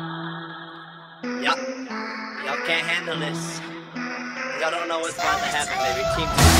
Y'all, y'all can't handle this. Y'all don't know what's about to happen, baby. Team.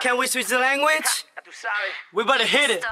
Can we switch the language? We better hit it.